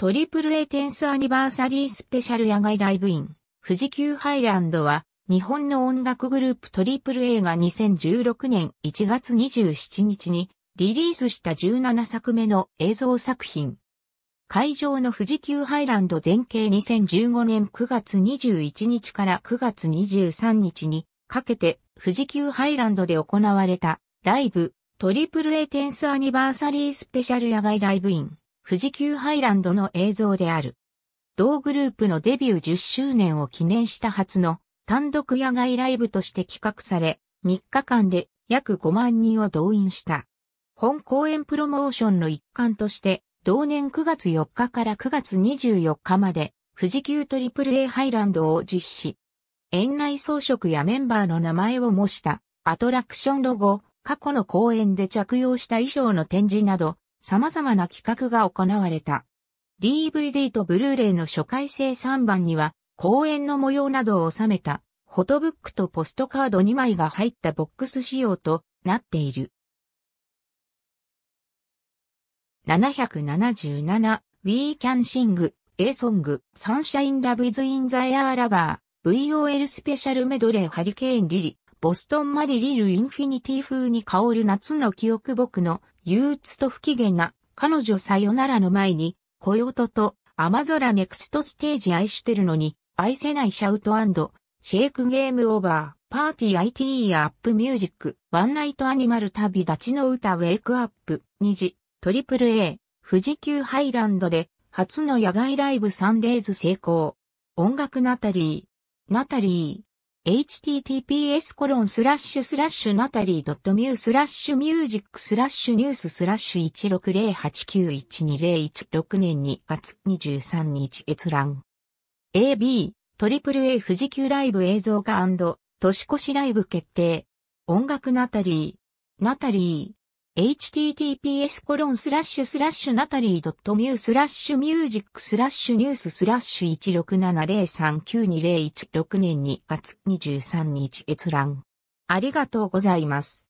トリプル A テンスアニバーサリースペシャル野外ライブイン、富士急ハイランドは、日本の音楽グループトリプル A が2016年1月27日にリリースした17作目の映像作品。会場の富士急ハイランド全景2015年9月21日から9月23日にかけて富士急ハイランドで行われたライブトリプル A テンスアニバーサリースペシャル野外ライブイン富士急ハイランドの映像である。同グループのデビュー10周年を記念した初の単独野外ライブとして企画され、3日間で約5万人を動員した。本公演プロモーションの一環として、同年9月4日から9月24日まで、富士急トリプル A ハイランドを実施。園内装飾やメンバーの名前を模したアトラクションロゴ、過去の公演で着用した衣装の展示など、様々な企画が行われた。DVD とブルーレイの初回生3番には、公演の模様などを収めた、フォトブックとポストカード2枚が入ったボックス仕様となっている。777 We Can Sing A Song Sunshine Love is in the Air Lover VOL スペシャルメドレーハリケーンリリボストンマリリルインフィニティ風に香る夏の記憶僕の憂鬱と不機嫌な彼女さよならの前に恋音と雨空ネクストステージ愛してるのに愛せないシャウトシェイクゲームオーバーパーティー ITE やアップミュージックワンナイトアニマル旅立ちの歌ウェイクアップ虹トリプル A 富士急ハイランドで初の野外ライブ3 Days 成功音楽ナタリーナタリー https コロンスラッシュスラッシュナタリー .mu スラッシュミュージックスラッシュニューススラッシュ16089120116年2月23日閲覧 AB トリプル A 富士急ライブ映像化年越しライブ決定音楽ナタリーナタリー https コロンスラッシュスラッシュナタリー .mu スラッシュミュージックスラッシュニューススラッシュ167039201 6年2月23日閲覧。ありがとうございます。